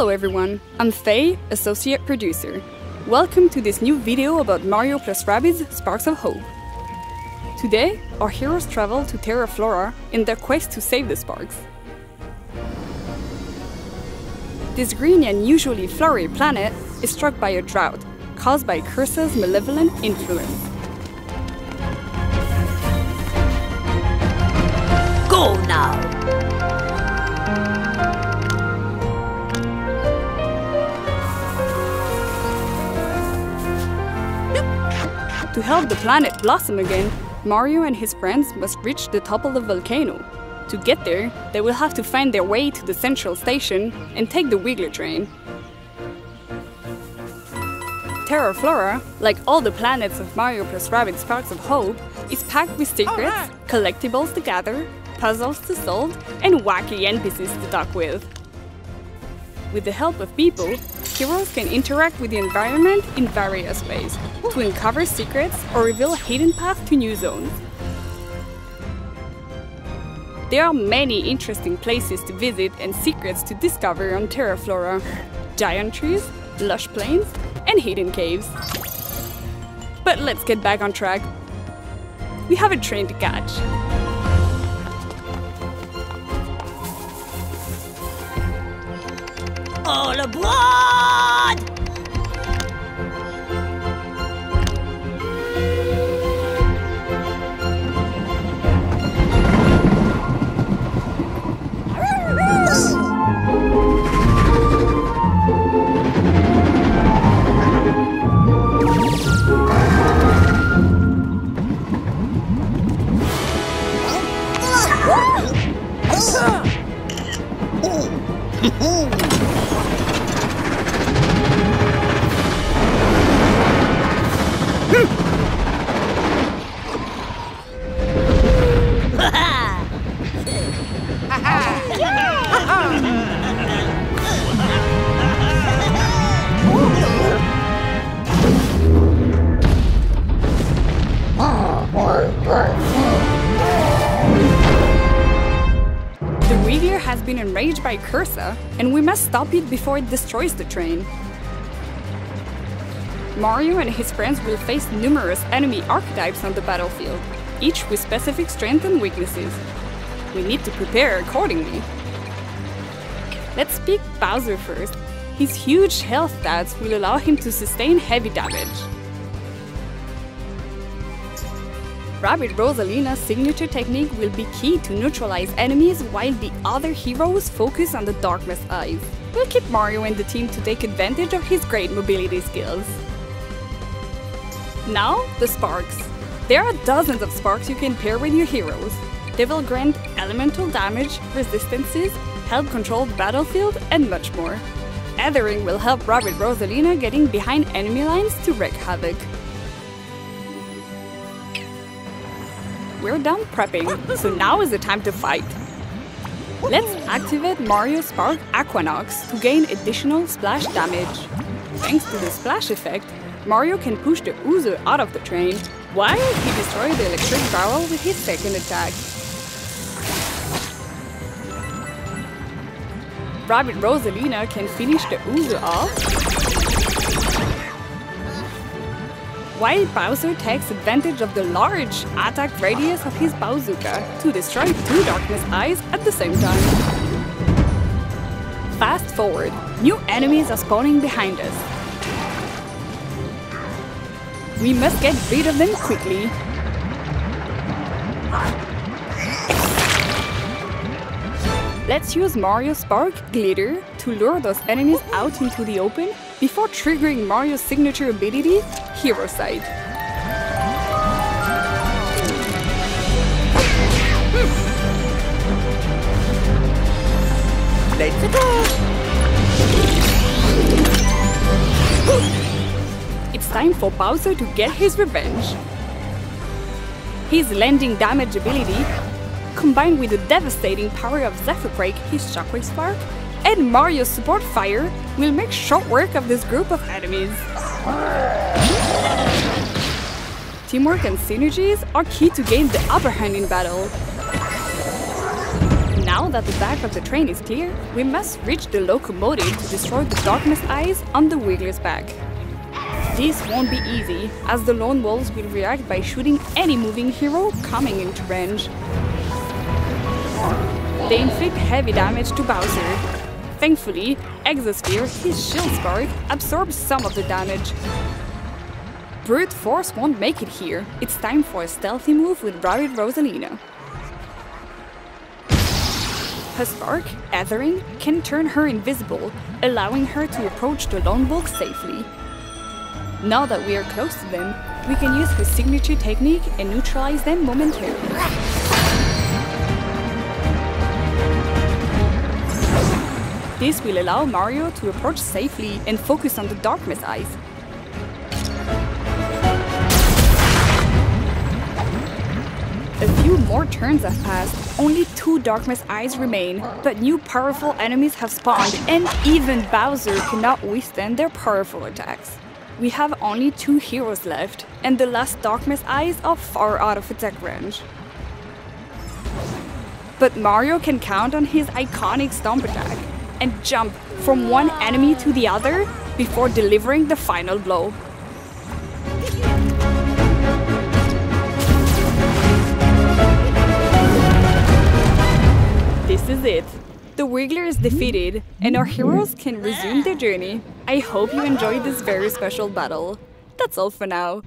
Hello everyone, I'm Faye, Associate Producer. Welcome to this new video about Mario plus Rabbids Sparks of Hope. Today, our heroes travel to Terra Flora in their quest to save the Sparks. This green and usually flowery planet is struck by a drought, caused by Cursa's malevolent influence. Go now! To help the planet blossom again, Mario and his friends must reach the top of the volcano. To get there, they will have to find their way to the central station and take the Wiggler train. Terra Flora, like all the planets of Mario plus Rabbids Sparks of Hope, is packed with secrets, collectibles to gather, puzzles to solve, and wacky NPCs to talk with. With the help of Beep-0, heroes can interact with the environment in various ways to uncover secrets or reveal hidden paths to new zones. There are many interesting places to visit and secrets to discover on Terra Flora giant trees, lush plains, and hidden caves. But let's get back on track. We have a train to catch. All aboard! Oh, boy, boy. The Wiggler has been enraged by Cursa, and we must stop it before it destroys the train. Mario and his friends will face numerous enemy archetypes on the battlefield, each with specific strengths and weaknesses. We need to prepare accordingly. Let's pick Bowser first. His huge health stats will allow him to sustain heavy damage. Rabbid Rosalina's signature technique will be key to neutralize enemies while the other heroes focus on the Darkness Eyes. We'll keep Mario in the team to take advantage of his great mobility skills. Now, the Sparks. There are dozens of Sparks you can pair with your heroes. They will grant elemental damage, resistances, help control the battlefield, and much more. Ethering will help Rabbid Rosalina getting behind enemy lines to wreak havoc. We're done prepping, so now is the time to fight. Let's activate Mario Spark Aquanox to gain additional splash damage. Thanks to the splash effect, Mario can push the Oozer out of the train, while he destroys the electric barrel with his second attack. Rabbid Rosalina can finish the Oozer off while Bowser takes advantage of the large attack radius of his bazooka to destroy two Darkness Eyes at the same time. Fast forward, new enemies are spawning behind us. We must get rid of them quickly. Let's use Mario Spark Glitter to lure those enemies out into the open before triggering Mario's signature ability, Hero Sight. Let's go! It's time for Bowser to get his revenge. His landing damage ability, combined with the devastating power of Zephyr Break, his Shockwave Spark, and Mario's support fire, will make short work of this group of enemies. Teamwork and synergies are key to gain the upper hand in battle. Now that the back of the train is clear, we must reach the locomotive to destroy the Darkness Eyes on the Wiggler's back. This won't be easy, as the Lone Wolves will react by shooting any moving hero coming into range. They inflict heavy damage to Bowser. Thankfully, Exosphere, his shield spark, absorbs some of the damage. Brute Force won't make it here. It's time for a stealthy move with Rabbid Rosalina. Her spark, Ethering, can turn her invisible, allowing her to approach the Lone Wolf safely. Now that we are close to them, we can use her signature technique and neutralize them momentarily. This will allow Mario to approach safely and focus on the Darkness Eyes. A few more turns have passed, only two Darkness Eyes remain, but new powerful enemies have spawned and even Bowser cannot withstand their powerful attacks. We have only two heroes left, and the last Darkness Eyes are far out of attack range. But Mario can count on his iconic stomp attack and jump from one enemy to the other before delivering the final blow. This is it. The Wiggler is defeated, and our heroes can resume their journey. I hope you enjoyed this very special battle. That's all for now.